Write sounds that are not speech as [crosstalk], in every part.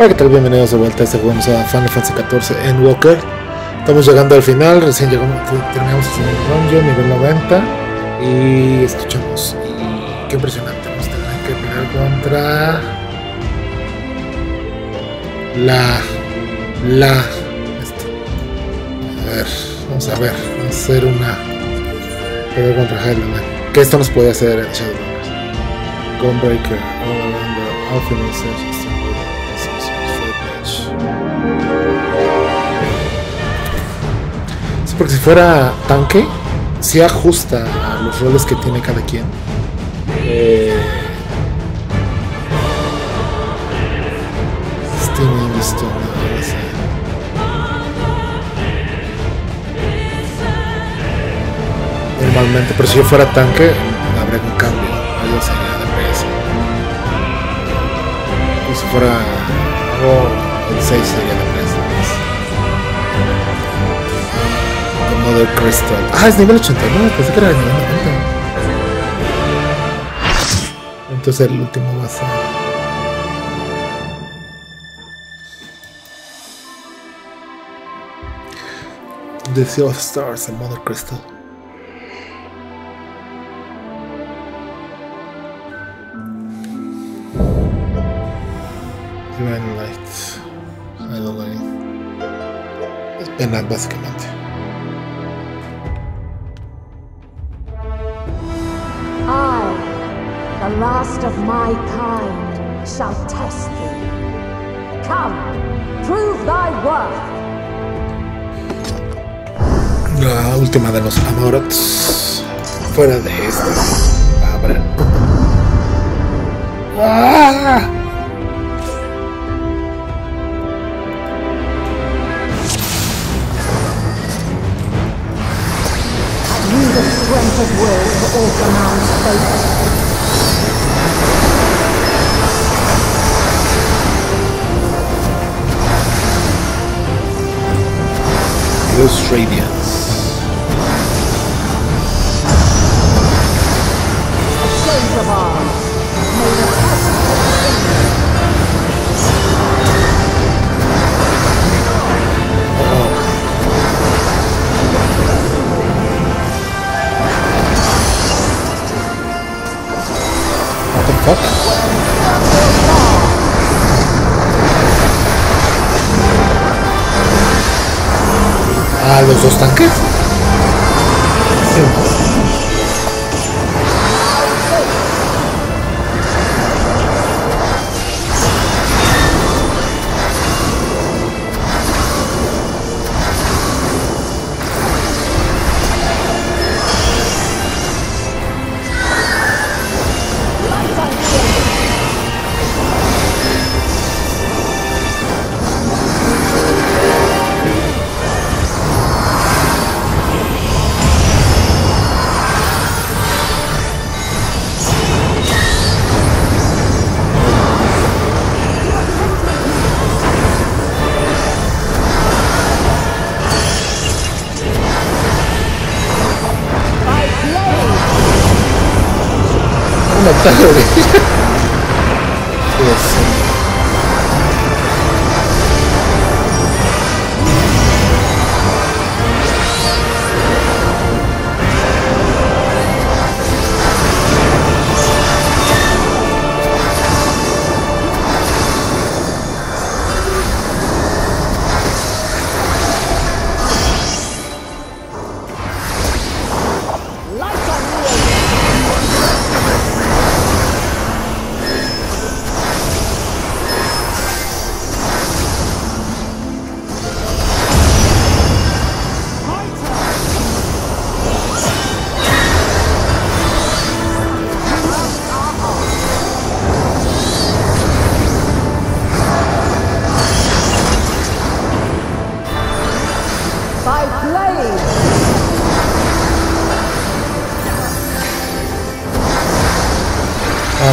Hola, ¿qué tal? Bienvenidos de vuelta a este juego a Final Fantasy XIV en Walker. Estamos llegando al final, recién llegamos, terminamos el dungeon, nivel 90. Y escuchamos. Y qué impresionante, a tener que pelear contra. La. La. Esto. A ver, vamos a ver, vamos a hacer una. Pelear contra Highlander. Que esto nos puede hacer en Shadowrunners. Gunbreaker, All Around the Alpha porque si fuera tanque, si ajusta a los roles que tiene cada quien. Eh, sé. Normalmente, pero si yo fuera tanque, habría un cambio. Yo sería DPS. Y si fuera algo el 6 sería DPS. The Mother Crystal. Ah, es nivel 89, pensé que era nivel 90. Entonces el último va a ser. The Sea of Stars, el Mother Crystal. Divine Light. Adonai. Es penal, básicamente. Last of my kind, shall test thee. Come, prove thy worth. La última de los Amorots. Fuera de esta. Abra. ¡Ah! The strength of will to alter man's fate? Ghost. What the fuck? Ah, los dos tanques. ったのに。[laughs]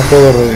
puedo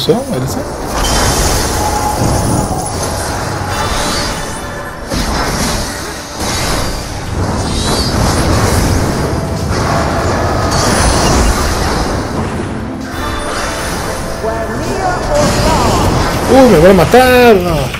so, Elsa? ¡Uy, me voy a matar!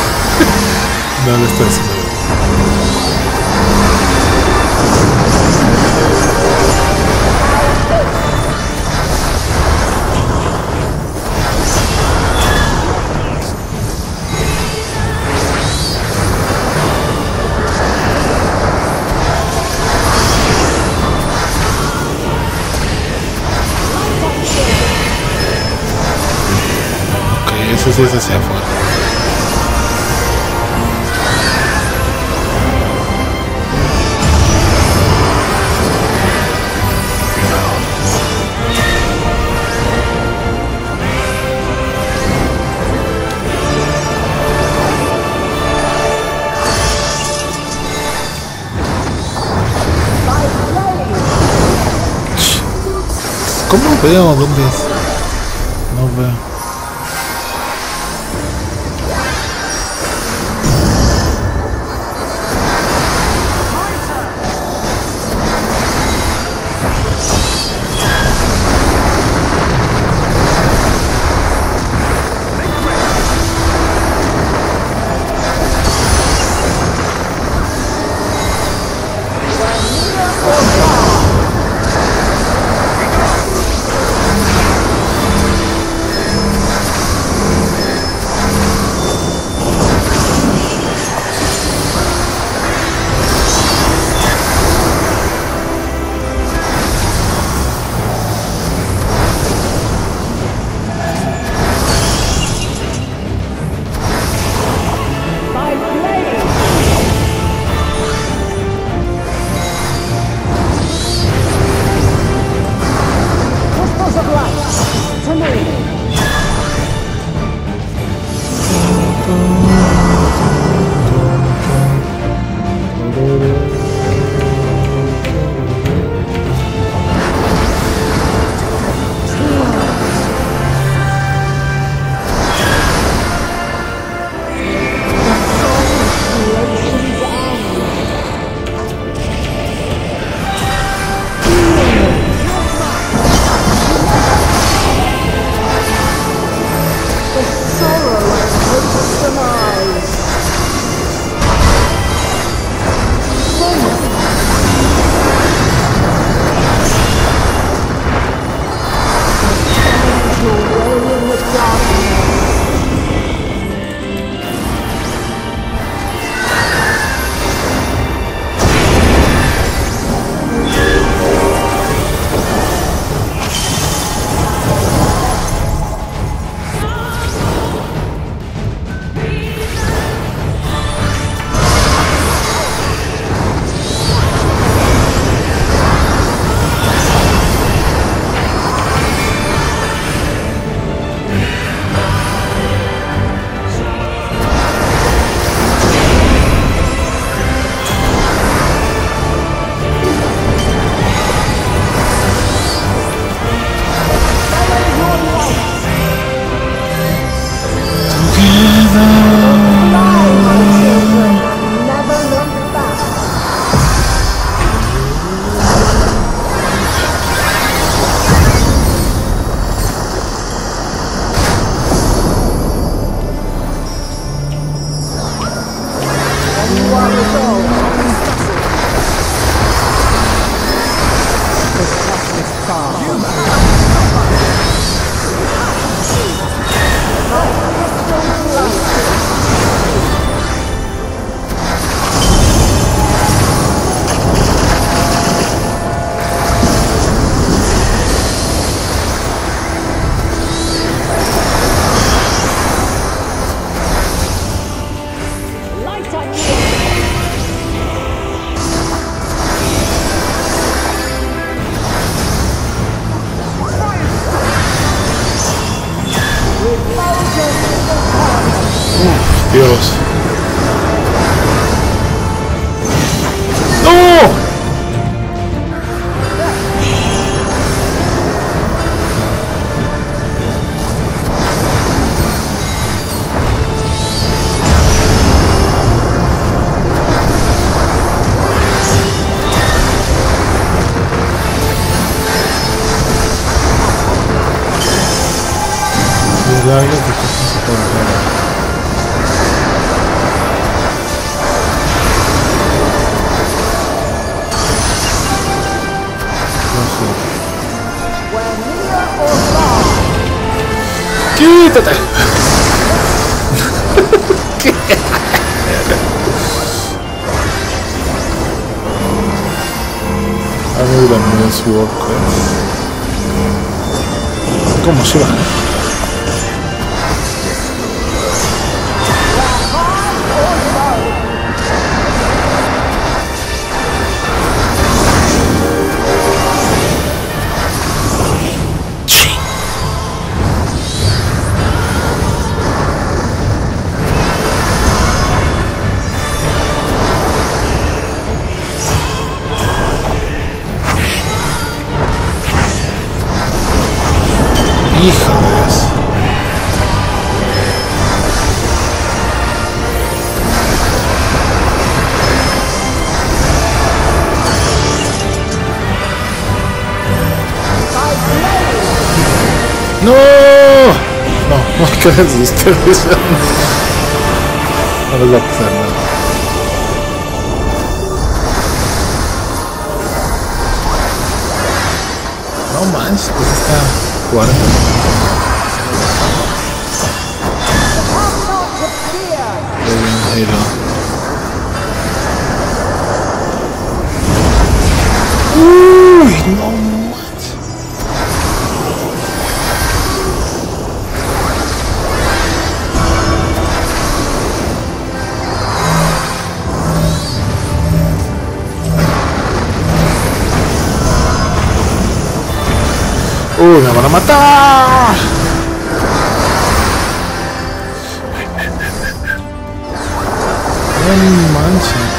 final está así. essas vezes. Como não vê um aluno desse? ってたよ I knew that means work. かもしれない。¡No! No, no, quédense ustedes. No les va a pasar nada. No manches, pues está 40. Ahí Uy, me van a matar. No manches.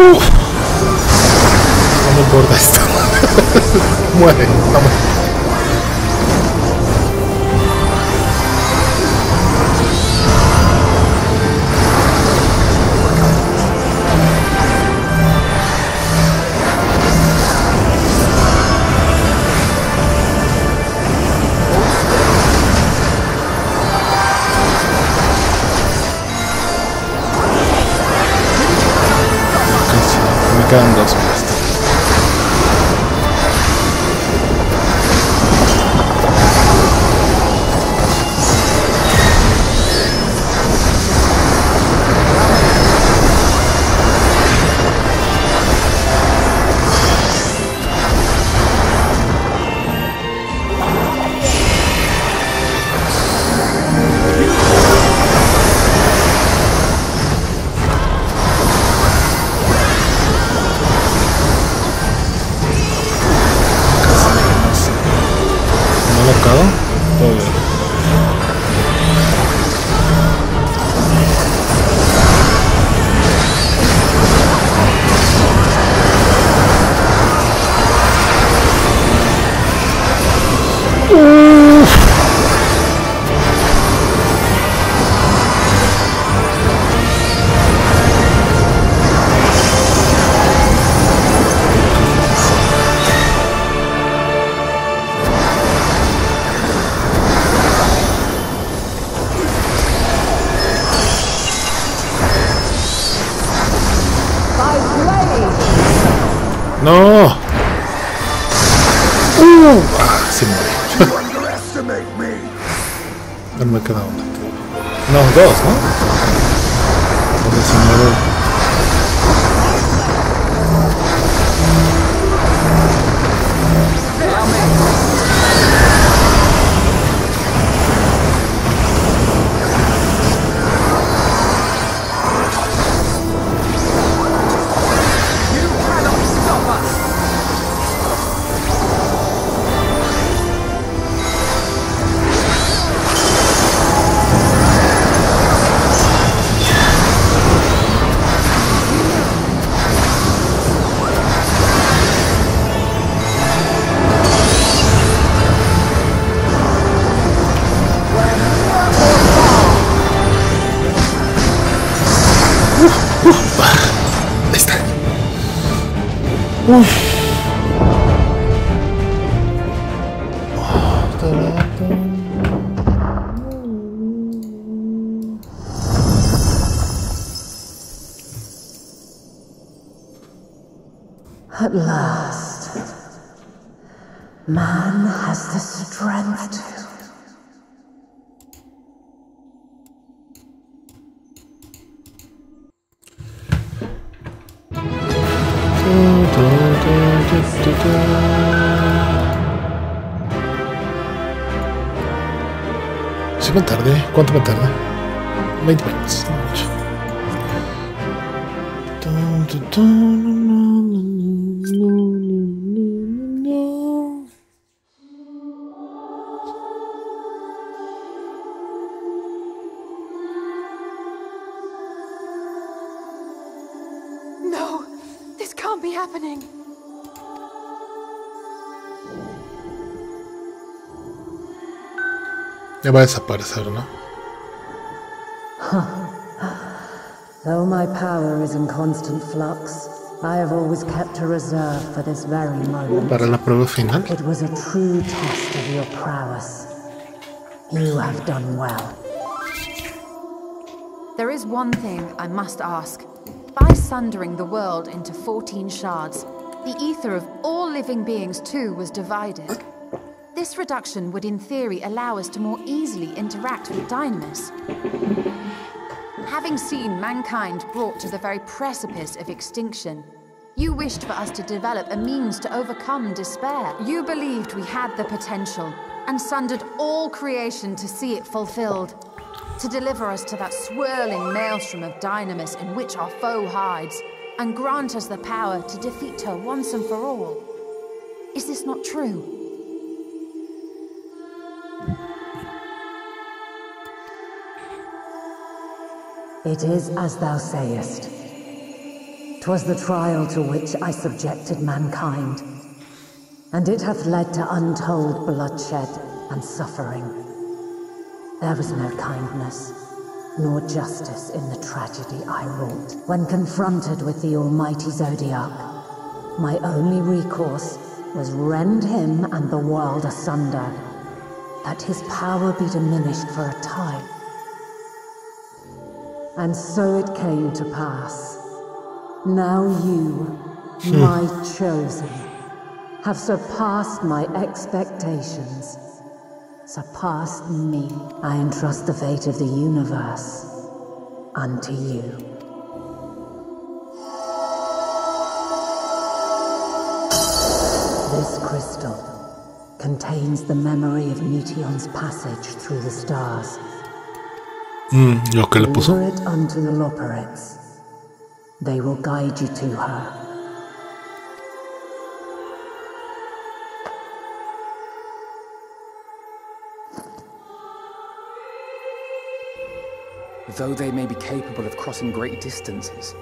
Uf. No me esto. [laughs] Muere. Vamos. Man has the strength to. Sí me tardé. ¿Cuánto me tarda? 20 minutos. Ya va a desaparecer, ¿no? [laughs] Though my power is in constant flux, I have always kept a reserve for this very moment. Para la prueba final. It was a true test of your prowess. You have done well. There is one thing I must ask. By sundering the world into 14 shards, the ether of all living beings too was divided. This reduction would in theory allow us to more easily interact with Dynamis. Having seen mankind brought to the very precipice of extinction, you wished for us to develop a means to overcome despair. You believed we had the potential and sundered all creation to see it fulfilled. To deliver us to that swirling maelstrom of dynamis in which our foe hides, and grant us the power to defeat her once and for all. Is this not true? It is as thou sayest. 'Twas the trial to which I subjected mankind, and it hath led to untold bloodshed and suffering. There was no kindness, nor justice in the tragedy I wrought. When confronted with the almighty Zodiark, my only recourse was rend him and the world asunder, that his power be diminished for a time. And so it came to pass. Now you, hmm. my chosen, have surpassed my expectations. Surpassed me. I entrust the fate of the universe unto you. This crystal contains the memory of Meteion's passage through the stars. Mm, lo que le puso. It unto the Loporrits. They will guide you to her. Though they may be capable of crossing great distances,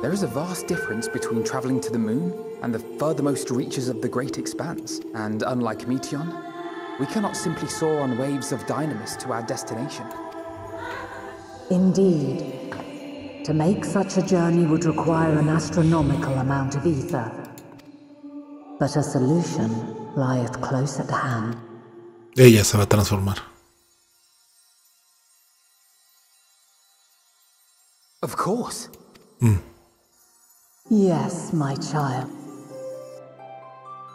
there is a vast difference between traveling to the moon and the furthermost reaches of the great expanse. And unlike Meteion, we cannot simply soar on waves of dynamis to our destination. Indeed. To make such a journey would require an astronomical amount of ether. But a solution lieth close at hand. Ella se va a transformar. Of course. Mm. Yes, my child.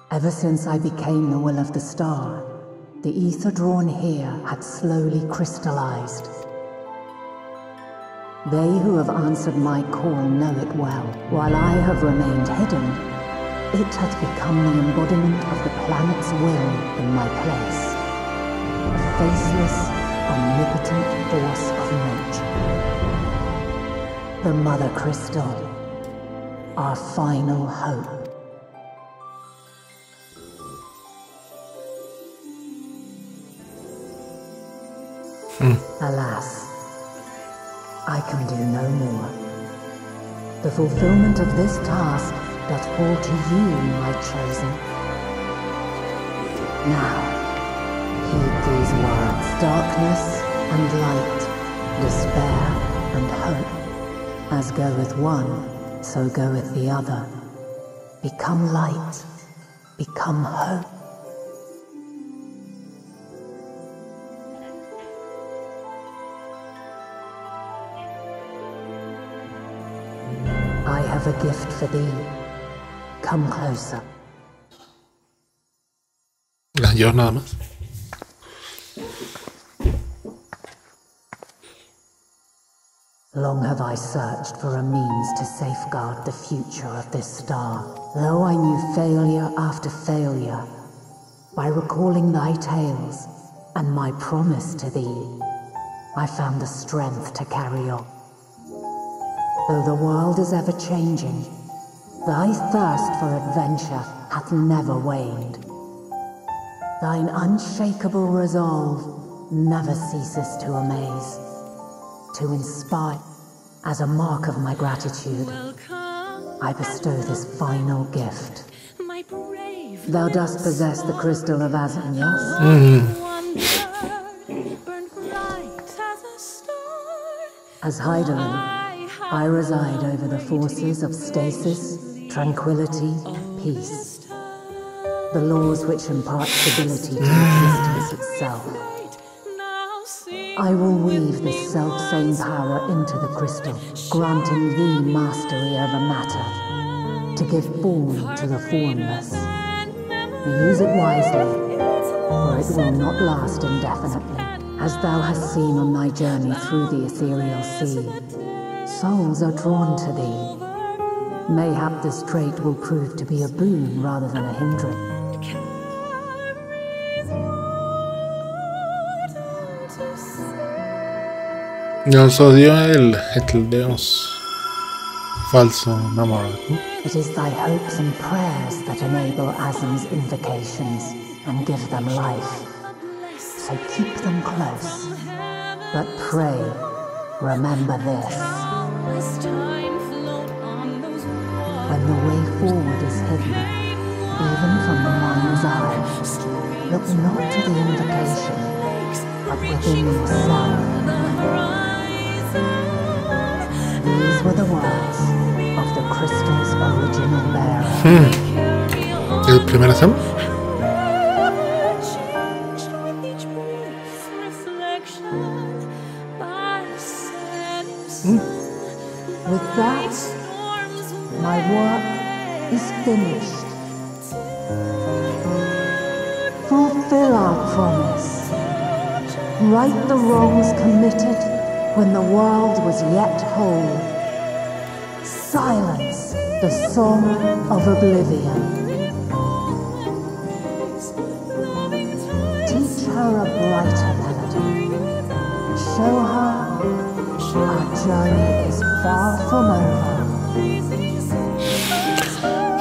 Ever since I became the will of the star, the ether drawn here had slowly crystallized. They who have answered my call know it well. While I have remained hidden, it has become the embodiment of the planet's will in my place. A faceless, omnipotent force of nature. The Mother Crystal, our final hope. Hmm. Alas, I can do no more. The fulfillment of this task doth fall to you, my chosen. Now, heed these words. Darkness and light, despair and hope. As goeth one, so goeth the other. Become light, become hope. Have a gift for thee. Come closer. Yo nada más. Long have I searched for a means to safeguard the future of this star. Though I knew failure after failure, by recalling thy tales and my promise to thee, I found the strength to carry on. Though the world is ever changing, thy thirst for adventure hath never waned. Thine unshakable resolve never ceases to amaze, to inspire as a mark of my gratitude. I bestow this final gift. Thou dost possess the crystal of wonder burned hmm. as a star. As Hydaelyn, I reside over the forces of stasis, tranquility, peace. The laws which impart stability to existence itself. I will weave this self-same power into the crystal, granting thee mastery over matter, to give form to the formless. Use it wisely, for it will not last indefinitely, as thou hast seen on thy journey through the ethereal sea. Souls are drawn to thee. Mayhap this trait will prove to be a boon rather than a hindrance. carries more to say. Nos odió el, el dios falso enamorado. It is thy hopes and prayers that enable Azem's invocations and give them life. So keep them close. But pray, remember this. As time float on those When the way forward is hidden, even from the mind's eye, look not to the invocation, but within yourself. These were the words of the crystal's original bearer. Hmm. El primer Sam. Finished. Fulfill our promise. Right the wrongs committed when the world was yet whole. Silence the song of oblivion. Teach her a brighter melody. Show her our journey is far from over.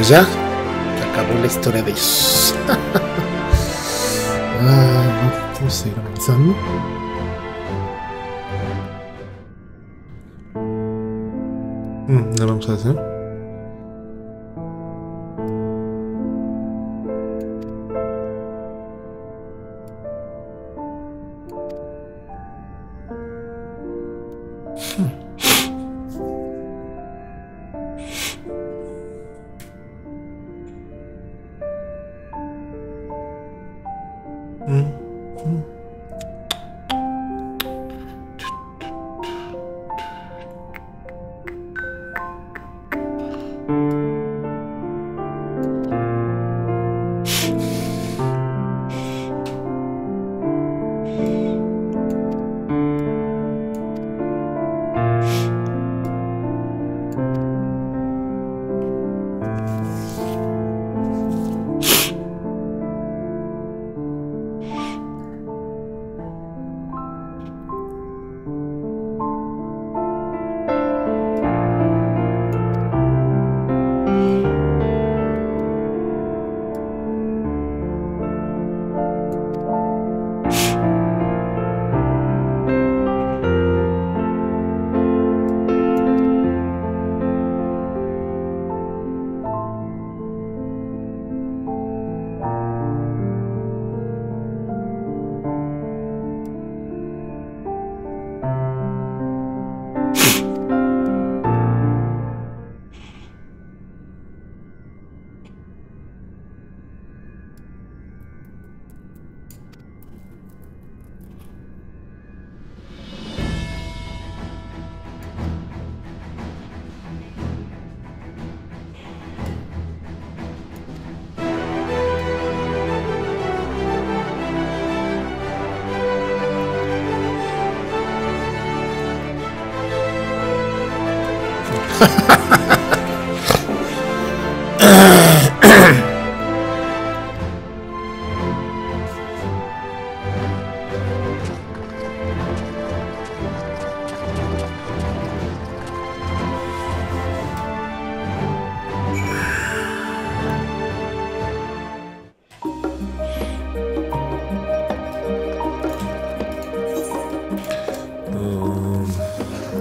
pues ya, se acabó la historia de ellos. [laughs] ah, mm, vamos a hacer. Hmm.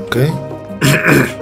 Ok. [coughs]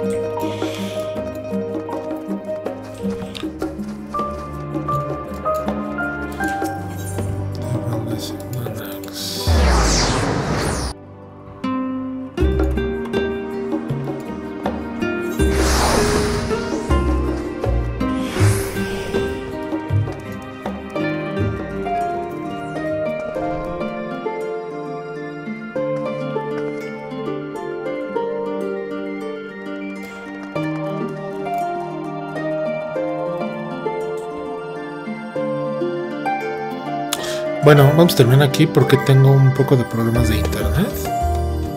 Bueno, vamos a terminar aquí porque tengo un poco de problemas de internet.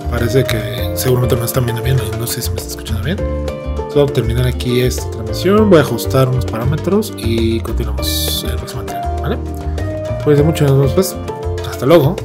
Parece que seguramente me están viendo bien, no sé si me está escuchando bien. Solo terminar aquí esta transmisión, voy a ajustar unos parámetros y continuamos el próximo entreno, ¿vale? Pues de mucho nos vemos, pues. Hasta luego.